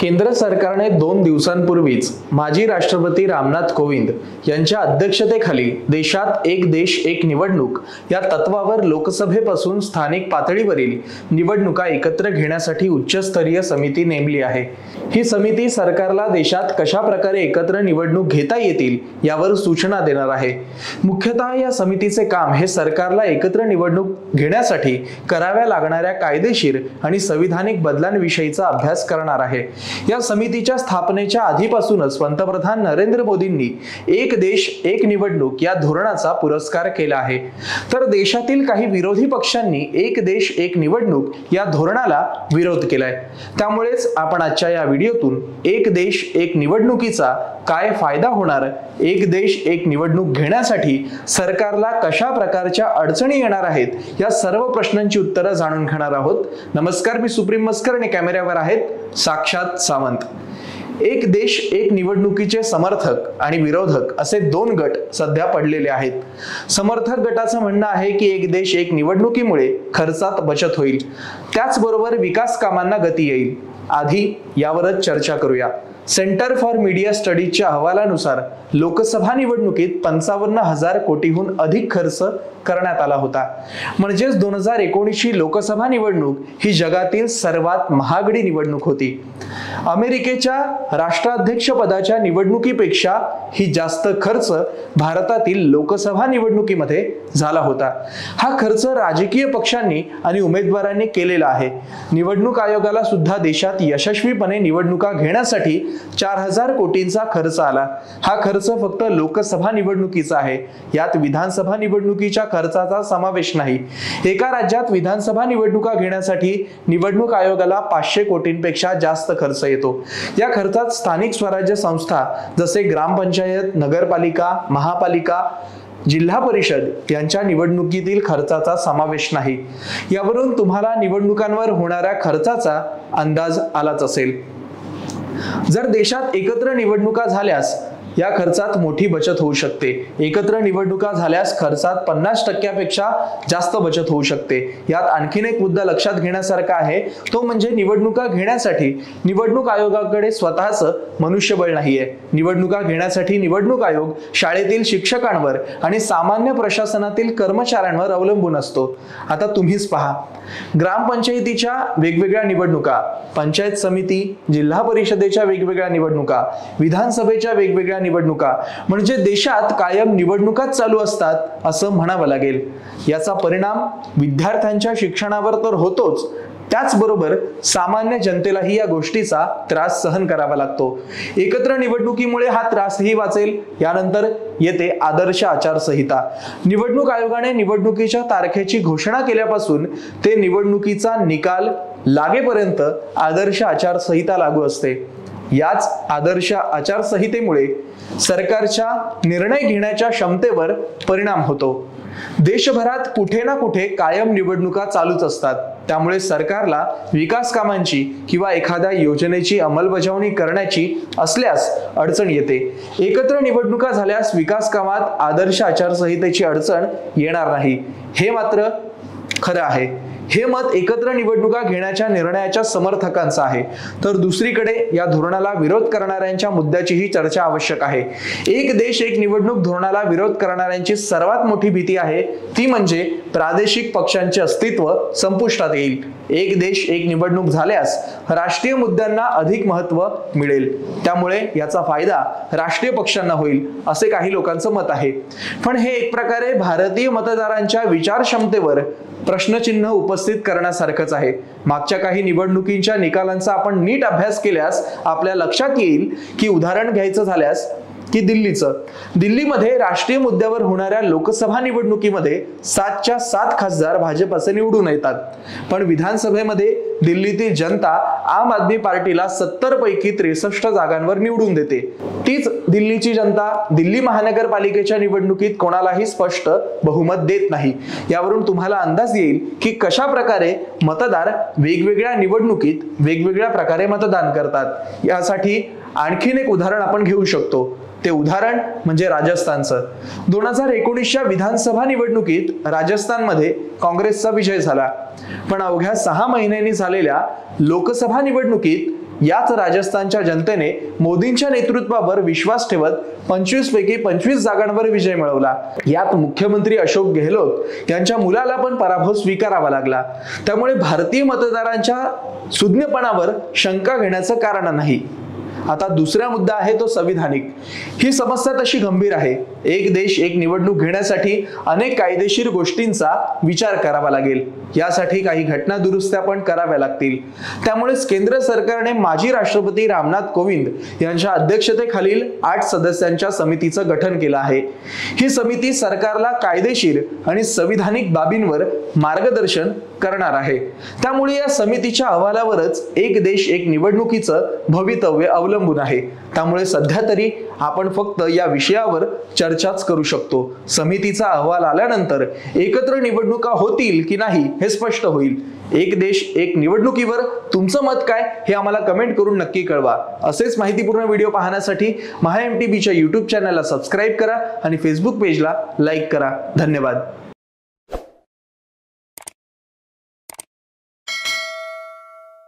केंद्र सरकारने दोन दिवसांपूर्वीच माजी राष्ट्रपती रामनाथ कोविंद यांच्या अध्यक्षतेखाली देशात एक देश एक निवडणूक या तत्वावर लोकसभेपासून स्थानिक पातळीवरील निवडणुका एकत्र घेण्यासाठी उच्चस्तरीय समिती नेमली आहे. ही समिती सरकारला देशात कशा प्रकारे एकत्र निवडणूक घेता येतील यावर सूचना देणार आहे. मुख्यतः या समितीचे काम हे सरकारला एकत्र निवडणूक घेण्यासाठी कराव्या लागणाऱ्या कायदेशीर आणि संविधानिक बदलांविषयीचा अभ्यास करणार आहे. या समितीच्या स्थापनेच्या आधीपासूनच पंतप्रधान नरेंद्र मोदींनी एक देश एक निवडणूक या धोरणाचा पुरस्कार केला आहे. तर देशातील काही विरोधी पक्षांनी एक देश एक निवडणूक या धोरणाला विरोध केलाय. त्यामुळेच आपण आजच्या या व्हिडिओतून एक देश एक निवडणुकीचा काय फायदा होणार? एक देश एक निवडणूक घेण्यासाठी सरकारला कशा प्रकारच्या अडचणी येणार आहेत? या सर्व प्रश्नांची उत्तरं जाणून घेणार आहोत. नमस्कार मी सुप्रीम मस्कर आणि कॅमेऱ्यावर आहेत साक्षात सावंत. एक देश एक निवडणुकीचे समर्थक आणि विरोधक असे दोन गट सध्या पडलेले आहेत. समर्थक गटाचं म्हणणं आहे की एक देश एक निवडणुकीमुळे खर्चात बचत होईल. त्याचबरोबर विकास कामांना गती येईल. आधी यावरच चर्चा करूया. सेंटर फॉर मीडिया स्टडीजच्या अहवालानुसार लोकसभा निवडणुकीत पंचावन्न हजार कोटीहून अधिक खर्च करण्यात आला होता. म्हणजेच दोन हजार एकोणीसची लोकसभा निवडणूक ही जगातील सर्वात महागडी निवडणूक होती. अमेरिकेच्या राष्ट्राध्यक्ष पदाच्या निवडणुकीपेक्षा ही जास्त खर्च भारतातील लोकसभा निवडणुकीमध्ये झाला होता. हा खर्च राजकीय पक्षांनी आणि उमेदवारांनी केलेला आहे. निवडणूक आयोगाला सुद्धा देशात यशस्वीपणे निवडणुका घेण्यासाठी चार हजार कोटींचा खर्च आला. हा खर्च फक्त लोकसभा निवडणुकीचा आहे. यात विधानसभा निवडणुकीच्या खर्चाचा समावेश नाही. एका राज्यात विधानसभा निवडणुका घेण्यासाठी निवडणूक आयोगाला पाचशे कोटींपेक्षा जास्त खर्च येतो. या खर्चात स्थानिक स्वराज्य संस्था जसे ग्रामपंचायत नगरपालिका महापालिका जिल्हा परिषद यांच्या निवडणुकीतील खर्चाचा समावेश नाही. यावरून तुम्हाला निवडणुकांवर होणाऱ्या खर्चाचा अंदाज आलाच असेल. जर देशात एकत्र निवडणुका झाल्यास या खर्चात मोठी बचत होऊ शकते. एकत्र निवडणुका झाल्यास खर्चात पन्नास टक्क्यापेक्षा जास्त बचत होऊ शकते. यात आणखीन एक मुद्दा लक्षात घेण्यासारखा आहे. तो म्हणजे निवडणुका घेण्यासाठी निवडणूक आयोगाकडे स्वतःच मनुष्यबळ नाहीये. निवडणुका घेण्यासाठी निवडणूक आयोग शाळेतील शिक्षकांवर आणि सामान्य प्रशासनातील कर्मचाऱ्यांवर अवलंबून असतो. आता तुम्हीच पहा. ग्रामपंचायतीच्या वेगवेगळ्या निवडणुका पंचायत समिती जिल्हा परिषदेच्या वेगवेगळ्या निवडणुका विधानसभेच्या वेगवेगळ्या निवडणुका. म्हणजे देशात कायम निवडणुकाच चालू असतात असं म्हणावं लागेल. याचा परिणाम विद्यार्थ्यांच्या शिक्षणावर तर होतोच. त्याचबरोबर सामान्य जनतेलाही या गोष्टीचा त्रास सहन करावा लागतो. एकत्र निवडणुकीमुळे हा त्रासही वाचेल यानंतर येते आदर्श आचारसंहिता. निवडणूक आयोगाने निवडणुकीच्या तारखेची घोषणा केल्यापासून ते निवडणुकीचा निकाल लागेपर्यंत आदर्श आचारसंहिता लागू असते. याच आदर्श आचारसंहितेमुळे सरकारच्या निर्णय घेण्याच्या क्षमतेवर परिणाम होतो. देशभरात कुठे ना कुठे कायम निवडणुका चालूच असतात. त्यामुळे सरकारला विकास कामांची किंवा एखाद्या योजनेची अंमलबजावणी करण्याची असल्यास अडचण येते. एकत्र निवडणुका झाल्यास विकास कामात आदर्श आचारसंहितेची अडचण येणार नाही. हे मात्र खरं आहे. हे मत एकत्र निवडणुका घेण्याच्या निर्णयाच्या समर्थकांचं आहे. तर दुसरीकडे या धोरणाला विरोध करणाऱ्यांच्या मुद्द्याचीही चर्चा आवश्यक आहे. एक देश एक निवडणूक धोरणाला विरोध करणाऱ्यांची सर्वात मोठी भीती आहे ती म्हणजे प्रादेशिक पक्षांचे अस्तित्व संपुष्टात येईल. एक देश एक निवडणूक झाल्यास राष्ट्रीय मुद्द्यांना अधिक महत्त्व मिळेल. त्यामुळे याचा फायदा राष्ट्रीय पक्षांना होईल असे काही लोकांचं मत आहे. पण हे एक प्रकारे भारतीय मतदारांच्या विचारक्षमतेवर प्रश्नचिन्ह उपस्थित करण्यासारखंच आहे. मागच्या काही निवडणुकींच्या निकालांचा आपण नीट अभ्यास केल्यास आपल्या लक्षात येईल की उदाहरण घ्यायचं झाल्यास की दिल्लीचं. दिल्लीमध्ये राष्ट्रीय मुद्द्यावर होणाऱ्या लोकसभा निवडणुकीमध्ये सातच्या सात खासदार भाजपचे निवडून येतात. पण विधानसभेमध्ये दिल्लीतील जनता आम आदमी पार्टीला सत्तर पैकी त्रेसष्ट जागांवर निवडून देते. तीच दिल्लीची जनता दिल्ली महानगरपालिकेच्या निवडणुकीत कोणालाही स्पष्ट बहुमत देत नाही. यावरून तुम्हाला अंदाज येईल की कशा प्रकारे मतदार वेगवेगळ्या निवडणुकीत वेगवेगळ्या प्रकारे मतदान करतात. यासाठी आणखीन एक उदाहरण आपण घेऊ शकतो. ते उदाहरण म्हणजे राजस्थानचं. दोन हजार एकोणीसच्या विधानसभा निवडणुकीत राजस्थानमध्ये काँग्रेसचा विजय झाला. पण अवघ्या सहा महिन्यांनी झालेल्या लोकसभा निवडणुकीत याच राजस्थानच्या जनतेने मोदींच्या नेतृत्वावर विश्वास ठेवत पंचवीस पैकी पंचवीस जागांवर विजय मिळवला. यात मुख्यमंत्री अशोक गेहलोत यांच्या मुलाला पण पराभव स्वीकारावा लागला. त्यामुळे भारतीय मतदारांच्या सुज्ञपणावर शंका घेण्याचं कारण नाही. आता दुसरा मुद्दा आहे तो संविधानिक. ही समस्या तशी गंभीर आहे. एक देश एक निवडणूक घेण्यासाठी अनेक कायदेशीर गोष्टींचा विचार करावा लागेल. यासाठी काही घटना दुरुस्त्या पण कराव्या लागतील. त्यामुळेच केंद्र सरकारने माजी राष्ट्रपती रामनाथ कोविंद यांच्या अध्यक्षतेखालील आठ सदस्यांच्या समितीचं गठन केलं आहे. ही समिती सरकारला कायदेशीर आणि संविधानिक बाबींवर मार्गदर्शन करणार आहे. त्यामुळे या समितीच्या अहवालावरच एक देश एक निवडणुकीचं भवितव्य अवलंबून आहे. त्यामुळे सध्या तरी आपण फक्त या विषयावर चर्चाच करू शकतो. समितीचा अहवाल आल्यानंतर एकत्र निवडणुका होतील की नाही हे स्पष्ट होईल. एक देश एक निवडणुकीवर तुमचं मत काय हे आम्हाला कमेंट करून नक्की कळवा. असेच माहितीपूर्ण व्हिडिओ पाहण्यासाठी महा एम टी बीच्या युट्यूब चॅनलला सबस्क्राईब करा आणि फेसबुक पेजला लाईक करा. धन्यवाद.